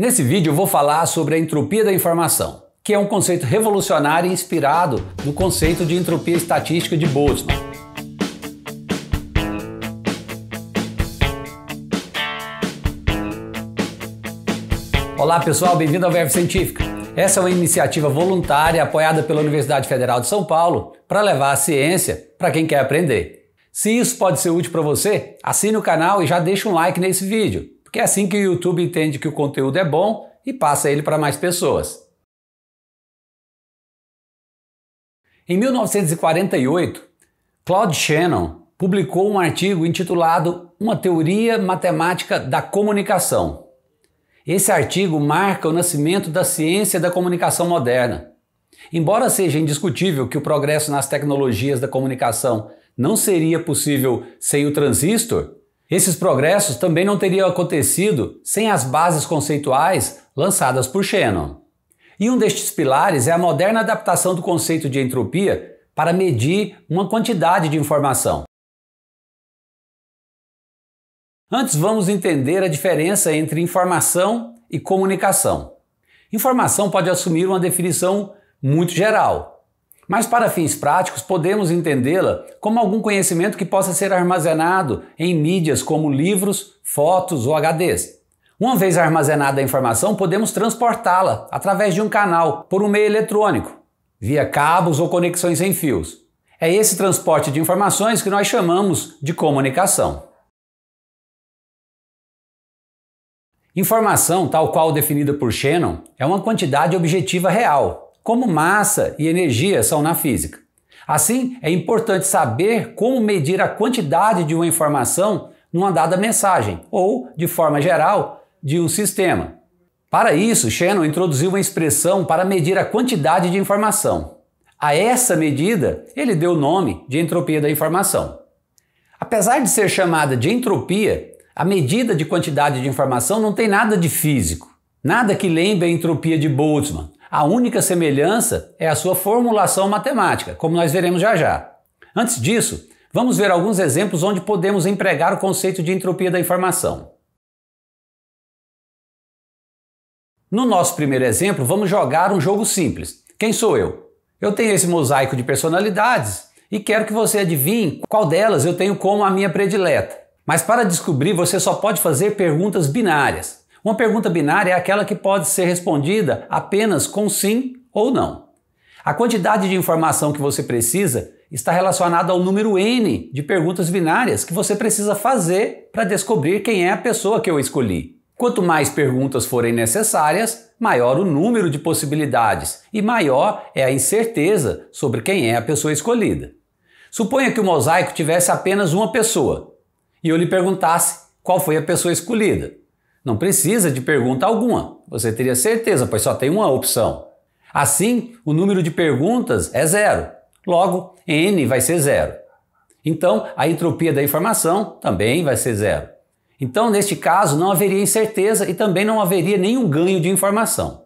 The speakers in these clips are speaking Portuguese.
Nesse vídeo eu vou falar sobre a entropia da informação, que é um conceito revolucionário inspirado no conceito de entropia estatística de Boltzmann. Olá pessoal, bem-vindo ao Verbo Científica. Essa é uma iniciativa voluntária apoiada pela Universidade Federal de São Paulo para levar a ciência para quem quer aprender. Se isso pode ser útil para você, assine o canal e já deixa um like nesse vídeo porque é assim que o YouTube entende que o conteúdo é bom e passa ele para mais pessoas. Em 1948, Claude Shannon publicou um artigo intitulado Uma Teoria Matemática da Comunicação. Esse artigo marca o nascimento da ciência da comunicação moderna. Embora seja indiscutível que o progresso nas tecnologias da comunicação não seria possível sem o transistor, esses progressos também não teriam acontecido sem as bases conceituais lançadas por Shannon. E um destes pilares é a moderna adaptação do conceito de entropia para medir uma quantidade de informação. Antes, vamos entender a diferença entre informação e comunicação. Informação pode assumir uma definição muito geral, mas para fins práticos, podemos entendê-la como algum conhecimento que possa ser armazenado em mídias como livros, fotos ou HDs. Uma vez armazenada a informação, podemos transportá-la através de um canal por um meio eletrônico, via cabos ou conexões sem fios. É esse transporte de informações que nós chamamos de comunicação. Informação, tal qual definida por Shannon, é uma quantidade objetiva real, como massa e energia são na física. Assim, é importante saber como medir a quantidade de uma informação numa dada mensagem ou, de forma geral, de um sistema. Para isso, Shannon introduziu uma expressão para medir a quantidade de informação. A essa medida, ele deu o nome de entropia da informação. Apesar de ser chamada de entropia, a medida de quantidade de informação não tem nada de físico, nada que lembre a entropia de Boltzmann, a única semelhança é a sua formulação matemática, como nós veremos já já. Antes disso, vamos ver alguns exemplos onde podemos empregar o conceito de entropia da informação. No nosso primeiro exemplo, vamos jogar um jogo simples. Quem sou eu? Eu tenho esse mosaico de personalidades e quero que você adivinhe qual delas eu tenho como a minha predileta. Mas para descobrir, você só pode fazer perguntas binárias. Uma pergunta binária é aquela que pode ser respondida apenas com sim ou não. A quantidade de informação que você precisa está relacionada ao número n de perguntas binárias que você precisa fazer para descobrir quem é a pessoa que eu escolhi. Quanto mais perguntas forem necessárias, maior o número de possibilidades e maior é a incerteza sobre quem é a pessoa escolhida. Suponha que o mosaico tivesse apenas uma pessoa e eu lhe perguntasse qual foi a pessoa escolhida. Não precisa de pergunta alguma, você teria certeza, pois só tem uma opção. Assim, o número de perguntas é zero, logo n vai ser zero. Então, a entropia da informação também vai ser zero. Então, neste caso, não haveria incerteza e também não haveria nenhum ganho de informação.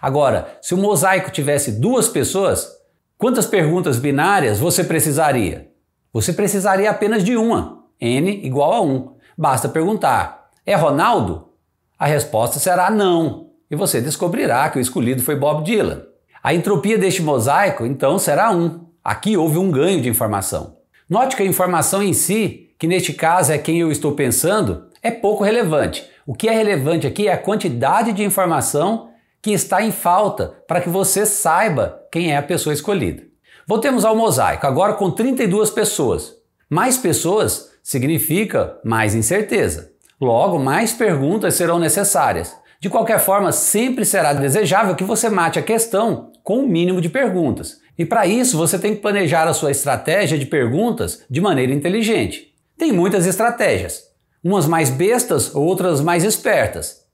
Agora, se o mosaico tivesse duas pessoas, quantas perguntas binárias você precisaria? Você precisaria apenas de uma, n igual a 1. Basta perguntar: é Ronaldo? A resposta será não, e você descobrirá que o escolhido foi Bob Dylan. A entropia deste mosaico, então, será 1. Aqui houve um ganho de informação. Note que a informação em si, que neste caso é quem eu estou pensando, é pouco relevante. O que é relevante aqui é a quantidade de informação que está em falta para que você saiba quem é a pessoa escolhida. Voltemos ao mosaico, agora com 32 pessoas. Mais pessoas significa mais incerteza. Logo, mais perguntas serão necessárias. De qualquer forma, sempre será desejável que você mate a questão com o um mínimo de perguntas. E para isso, você tem que planejar a sua estratégia de perguntas de maneira inteligente. Tem muitas estratégias, umas mais bestas, outras mais espertas.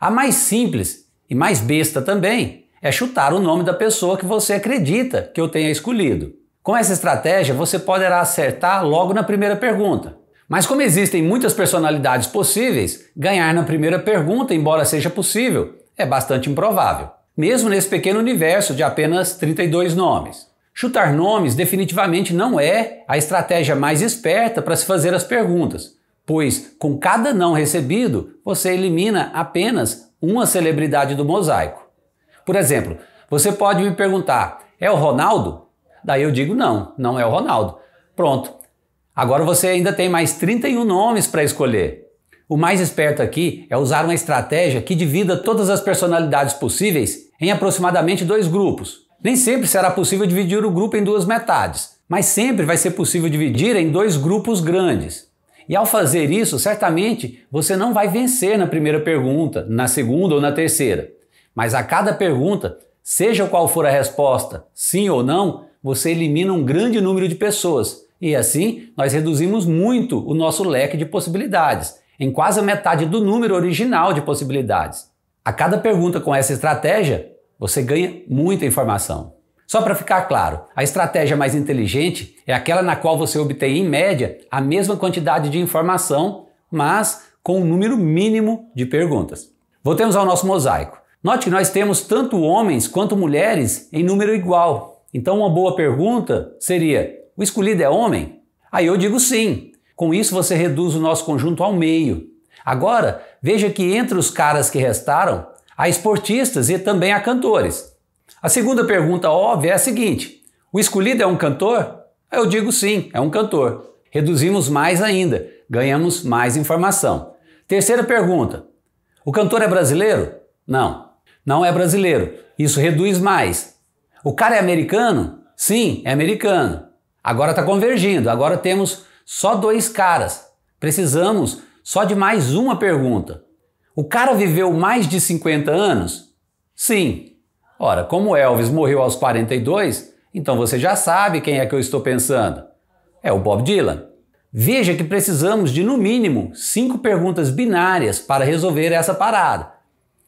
A mais simples e mais besta também é chutar o nome da pessoa que você acredita que eu tenha escolhido. Com essa estratégia, você poderá acertar logo na primeira pergunta. Mas como existem muitas personalidades possíveis, ganhar na primeira pergunta, embora seja possível, é bastante improvável, mesmo nesse pequeno universo de apenas 32 nomes. Chutar nomes definitivamente não é a estratégia mais esperta para se fazer as perguntas, pois com cada não recebido você elimina apenas uma celebridade do mosaico. Por exemplo, você pode me perguntar: é o Ronaldo? Daí eu digo: não, não é o Ronaldo. Pronto. Agora você ainda tem mais 31 nomes para escolher. O mais esperto aqui é usar uma estratégia que divida todas as personalidades possíveis em aproximadamente dois grupos. Nem sempre será possível dividir o grupo em duas metades, mas sempre vai ser possível dividir em dois grupos grandes. E ao fazer isso, certamente você não vai vencer na primeira pergunta, na segunda ou na terceira. Mas a cada pergunta, seja qual for a resposta, sim ou não, você elimina um grande número de pessoas. E assim, nós reduzimos muito o nosso leque de possibilidades, em quase a metade do número original de possibilidades. A cada pergunta com essa estratégia, você ganha muita informação. Só para ficar claro, a estratégia mais inteligente é aquela na qual você obtém, em média, a mesma quantidade de informação, mas com um número mínimo de perguntas. Voltemos ao nosso mosaico. Note que nós temos tanto homens quanto mulheres em número igual. Então, uma boa pergunta seria: o escolhido é homem? Aí eu digo sim. Com isso, você reduz o nosso conjunto ao meio. Agora, veja que entre os caras que restaram, há esportistas e também há cantores. A segunda pergunta óbvia é a seguinte: o escolhido é um cantor? Eu digo sim, é um cantor. Reduzimos mais ainda, ganhamos mais informação. Terceira pergunta: o cantor é brasileiro? Não, não é brasileiro. Isso reduz mais. O cara é americano? Sim, é americano. Agora está convergindo, agora temos só dois caras. Precisamos só de mais uma pergunta. O cara viveu mais de 50 anos? Sim, Ora, como Elvis morreu aos 42, então você já sabe quem é que eu estou pensando. É o Bob Dylan. Veja que precisamos de no mínimo cinco perguntas binárias para resolver essa parada.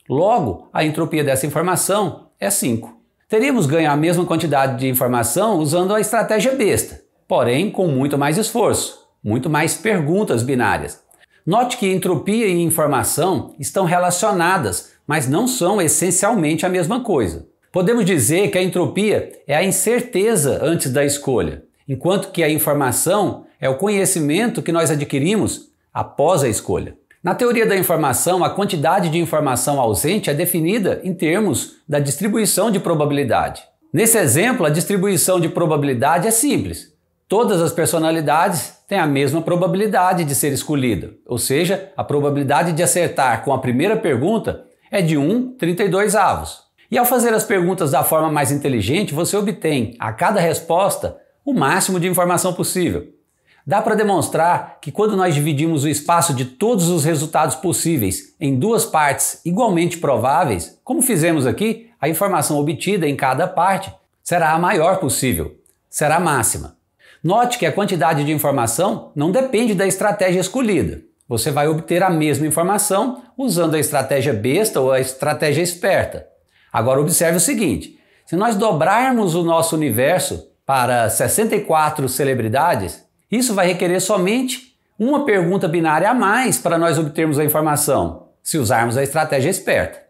Logo, a entropia dessa informação é 5. Teríamos ganho a mesma quantidade de informação usando a estratégia besta, porém com muito mais esforço, muito mais perguntas binárias. Note que entropia e informação estão relacionadas mas não são essencialmente a mesma coisa. Podemos dizer que a entropia é a incerteza antes da escolha, enquanto que a informação é o conhecimento que nós adquirimos após a escolha. Na teoria da informação, a quantidade de informação ausente é definida em termos da distribuição de probabilidade. Nesse exemplo, a distribuição de probabilidade é simples. Todas as personalidades têm a mesma probabilidade de ser escolhida, ou seja, a probabilidade de acertar com a primeira pergunta é de 1 32 avos. E ao fazer as perguntas da forma mais inteligente, você obtém a cada resposta o máximo de informação possível. Dá para demonstrar que quando nós dividimos o espaço de todos os resultados possíveis em duas partes igualmente prováveis, como fizemos aqui, a informação obtida em cada parte será a maior possível, será máxima. Note que a quantidade de informação não depende da estratégia escolhida. Você vai obter a mesma informação usando a estratégia besta ou a estratégia esperta. Agora observe o seguinte: se nós dobrarmos o nosso universo para 64 celebridades, isso vai requerer somente uma pergunta binária a mais para nós obtermos a informação, se usarmos a estratégia esperta.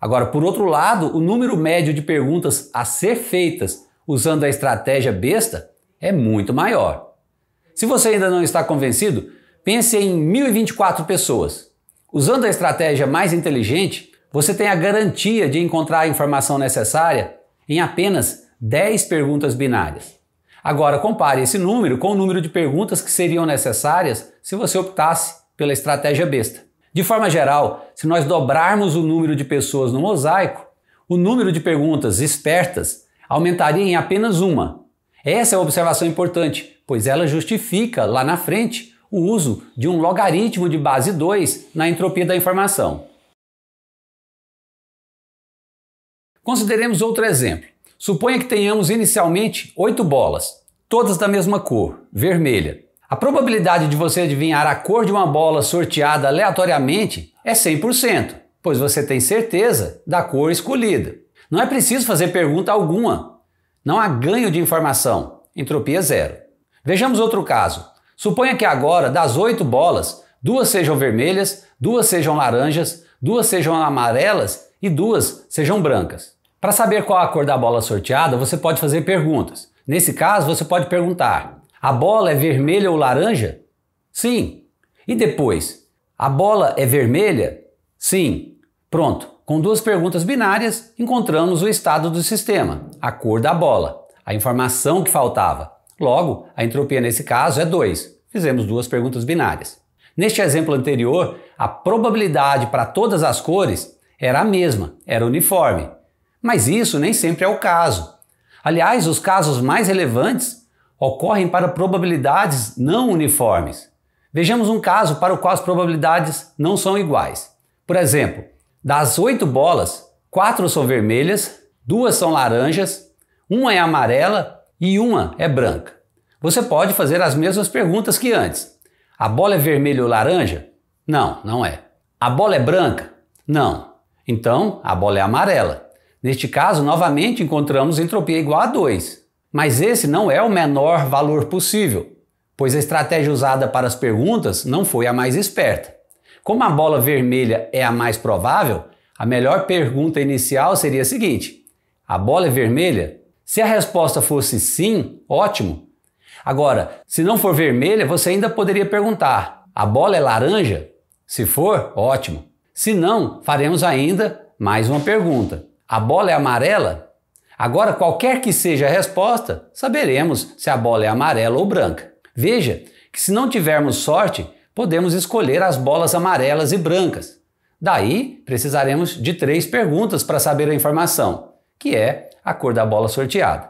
Agora, por outro lado, o número médio de perguntas a ser feitas usando a estratégia besta é muito maior. Se você ainda não está convencido, Pense em 1024 pessoas. Usando a estratégia mais inteligente, você tem a garantia de encontrar a informação necessária em apenas 10 perguntas binárias. Agora, compare esse número com o número de perguntas que seriam necessárias se você optasse pela estratégia besta. De forma geral, se nós dobrarmos o número de pessoas no mosaico, o número de perguntas espertas aumentaria em apenas uma. Essa é uma observação importante, pois ela justifica lá na frente o uso de um logaritmo de base 2 na entropia da informação. Consideremos outro exemplo. Suponha que tenhamos inicialmente oito bolas, todas da mesma cor, vermelha. A probabilidade de você adivinhar a cor de uma bola sorteada aleatoriamente é 100%, pois você tem certeza da cor escolhida. Não é preciso fazer pergunta alguma. Não há ganho de informação. Entropia zero. Vejamos outro caso. Suponha que agora, das oito bolas, duas sejam vermelhas, duas sejam laranjas, duas sejam amarelas e duas sejam brancas. Para saber qual a cor da bola sorteada, você pode fazer perguntas. Nesse caso, você pode perguntar: a bola é vermelha ou laranja? Sim. E depois, a bola é vermelha? Sim. Pronto, com duas perguntas binárias, encontramos o estado do sistema, a cor da bola, a informação que faltava. Logo, a entropia nesse caso é 2. Fizemos duas perguntas binárias. Neste exemplo anterior, a probabilidade para todas as cores era a mesma, era uniforme. Mas isso nem sempre é o caso. Aliás, os casos mais relevantes ocorrem para probabilidades não uniformes. Vejamos um caso para o qual as probabilidades não são iguais. Por exemplo, das oito bolas, quatro são vermelhas, duas são laranjas, uma é amarela e uma é branca. Você pode fazer as mesmas perguntas que antes. A bola é vermelha ou laranja? Não, não é. A bola é branca? Não. Então, a bola é amarela. Neste caso, novamente encontramos entropia igual a 2. Mas esse não é o menor valor possível, pois a estratégia usada para as perguntas não foi a mais esperta. Como a bola vermelha é a mais provável, a melhor pergunta inicial seria a seguinte: a bola é vermelha? Se a resposta fosse sim, ótimo. Agora, se não for vermelha, você ainda poderia perguntar: a bola é laranja? Se for, ótimo. Se não, faremos ainda mais uma pergunta: a bola é amarela? Agora, qualquer que seja a resposta, saberemos se a bola é amarela ou branca. Veja que se não tivermos sorte, podemos escolher as bolas amarelas e brancas. Daí, precisaremos de três perguntas para saber a informação, que é a cor da bola sorteada.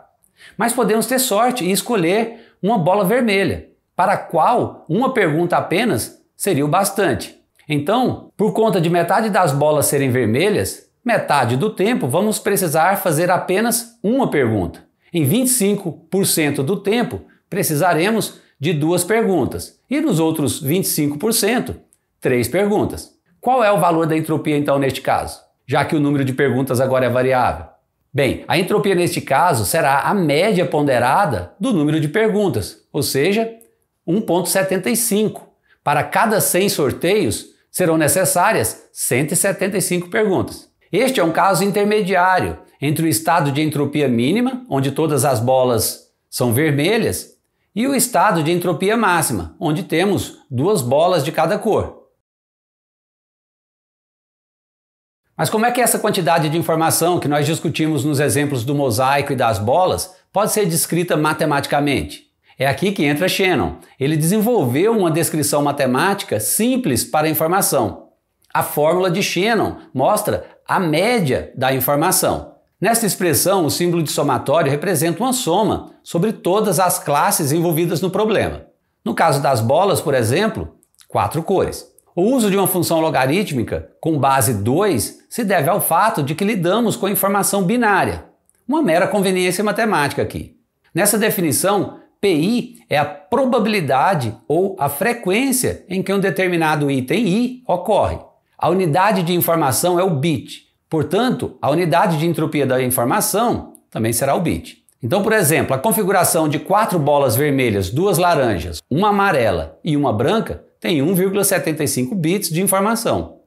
Mas podemos ter sorte e escolher uma bola vermelha, para a qual uma pergunta apenas seria o bastante. Então, por conta de metade das bolas serem vermelhas, metade do tempo vamos precisar fazer apenas uma pergunta. Em 25% do tempo, precisaremos de duas perguntas e nos outros 25%, três perguntas. Qual é o valor da entropia então neste caso, já que o número de perguntas agora é variável? Bem, a entropia neste caso será a média ponderada do número de perguntas, ou seja, 1,75. Para cada 100 sorteios, serão necessárias 175 perguntas. Este é um caso intermediário entre o estado de entropia mínima, onde todas as bolas são vermelhas, e o estado de entropia máxima, onde temos duas bolas de cada cor. Mas como é que essa quantidade de informação que nós discutimos nos exemplos do mosaico e das bolas pode ser descrita matematicamente? É aqui que entra Shannon. Ele desenvolveu uma descrição matemática simples para a informação. A fórmula de Shannon mostra a média da informação. Nesta expressão, o símbolo de somatório representa uma soma sobre todas as classes envolvidas no problema. No caso das bolas, por exemplo, quatro cores. O uso de uma função logarítmica com base 2 se deve ao fato de que lidamos com informação binária, uma mera conveniência matemática aqui. Nessa definição, PI é a probabilidade ou a frequência em que um determinado item I ocorre. A unidade de informação é o bit. Portanto, a unidade de entropia da informação também será o bit. Então, por exemplo, a configuração de quatro bolas vermelhas, duas laranjas, uma amarela e uma branca tem 1,75 bits de informação.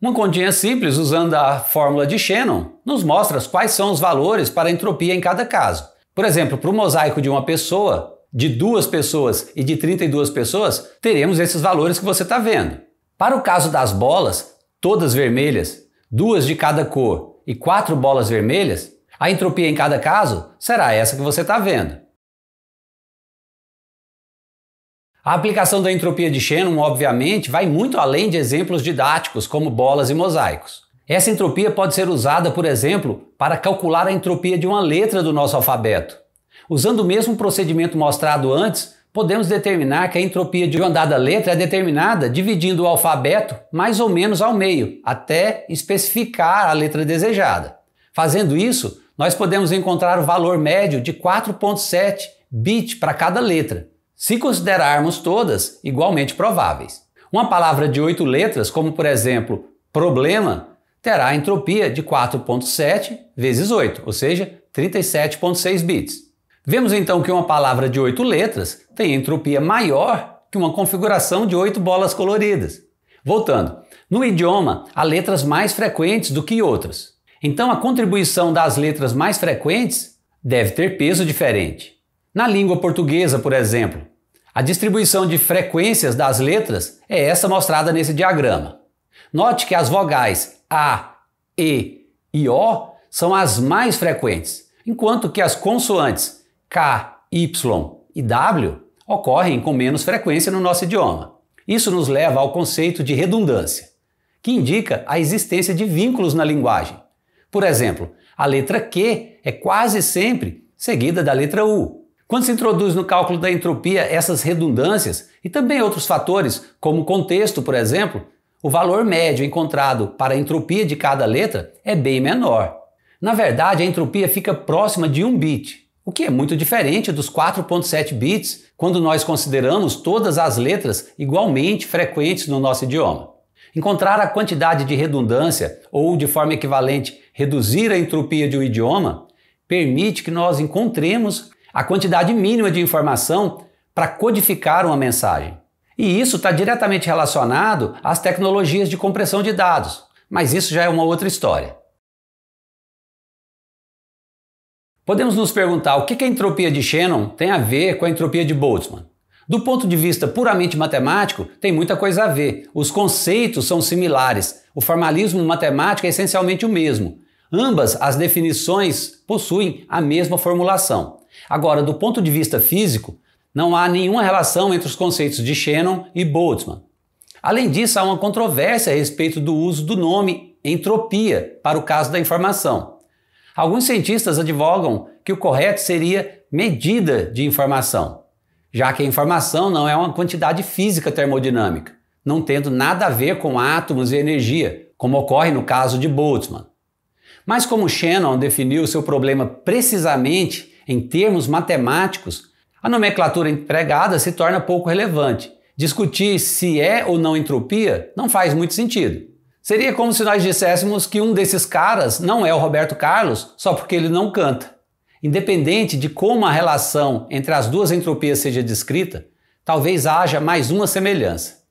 Uma continha simples usando a fórmula de Shannon nos mostra quais são os valores para a entropia em cada caso. Por exemplo, para o mosaico de uma pessoa, de duas pessoas e de 32 pessoas, teremos esses valores que você está vendo. Para o caso das bolas, todas vermelhas, duas de cada cor e quatro bolas vermelhas, a entropia em cada caso será essa que você está vendo. A aplicação da entropia de Shannon, obviamente, vai muito além de exemplos didáticos como bolas e mosaicos. Essa entropia pode ser usada, por exemplo, para calcular a entropia de uma letra do nosso alfabeto. Usando o mesmo procedimento mostrado antes, podemos determinar que a entropia de uma dada letra é determinada dividindo o alfabeto mais ou menos ao meio, até especificar a letra desejada. Fazendo isso, nós podemos encontrar o valor médio de 4.7 bit para cada letra, se considerarmos todas igualmente prováveis. Uma palavra de oito letras, como por exemplo problema, terá a entropia de 4.7 vezes 8, ou seja, 37.6 bits. Vemos então que uma palavra de oito letras tem entropia maior que uma configuração de oito bolas coloridas. Voltando, no idioma há letras mais frequentes do que outras. Então a contribuição das letras mais frequentes deve ter peso diferente. Na língua portuguesa, por exemplo, A distribuição de frequências das letras é essa mostrada nesse diagrama. Note que as vogais A, E e O são as mais frequentes, enquanto que as consoantes K, Y e W ocorrem com menos frequência no nosso idioma. Isso nos leva ao conceito de redundância, que indica a existência de vínculos na linguagem. Por exemplo, a letra Q é quase sempre seguida da letra U, quando se introduz no cálculo da entropia essas redundâncias e também outros fatores, como contexto, por exemplo, o valor médio encontrado para a entropia de cada letra é bem menor. Na verdade, a entropia fica próxima de 1 bit, o que é muito diferente dos 4.7 bits quando nós consideramos todas as letras igualmente frequentes no nosso idioma. Encontrar a quantidade de redundância ou, de forma equivalente, reduzir a entropia de um idioma permite que nós encontremos a quantidade mínima de informação para codificar uma mensagem. E isso está diretamente relacionado às tecnologias de compressão de dados, mas isso já é uma outra história. Podemos nos perguntar o que a entropia de Shannon tem a ver com a entropia de Boltzmann. Do ponto de vista puramente matemático, tem muita coisa a ver. Os conceitos são similares. O formalismo matemático é essencialmente o mesmo. Ambas as definições possuem a mesma formulação. Agora, do ponto de vista físico, não há nenhuma relação entre os conceitos de Shannon e Boltzmann. Além disso, há uma controvérsia a respeito do uso do nome entropia para o caso da informação. Alguns cientistas advogam que o correto seria medida de informação, já que a informação não é uma quantidade física termodinâmica, não tendo nada a ver com átomos e energia, como ocorre no caso de Boltzmann. Mas como Shannon definiu seu problema precisamente em termos matemáticos, a nomenclatura empregada se torna pouco relevante. Discutir se é ou não entropia não faz muito sentido. Seria como se nós disséssemos que um desses caras não é o Roberto Carlos só porque ele não canta. Independente de como a relação entre as duas entropias seja descrita, talvez haja mais uma semelhança.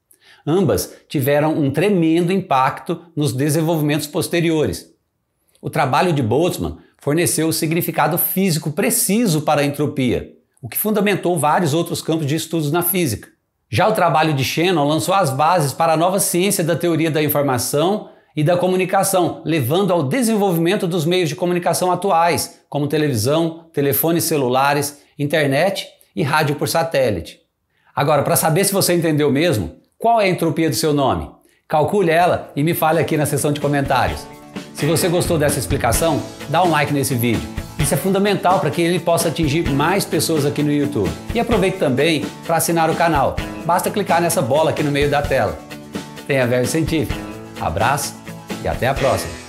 Ambas tiveram um tremendo impacto nos desenvolvimentos posteriores. O trabalho de Boltzmann forneceu o significado físico preciso para a entropia, o que fundamentou vários outros campos de estudos na física. Já o trabalho de Shannon lançou as bases para a nova ciência da teoria da informação e da comunicação, levando ao desenvolvimento dos meios de comunicação atuais, como televisão, telefones celulares, internet e rádio por satélite. Agora, para saber se você entendeu mesmo, qual é a entropia do seu nome? Calcule ela e me fale aqui na seção de comentários. Se você gostou dessa explicação, dá um like nesse vídeo. Isso é fundamental para que ele possa atingir mais pessoas aqui no YouTube. E aproveite também para assinar o canal. Basta clicar nessa bola aqui no meio da tela. Tenha Verbo Científico. Abraço e até a próxima!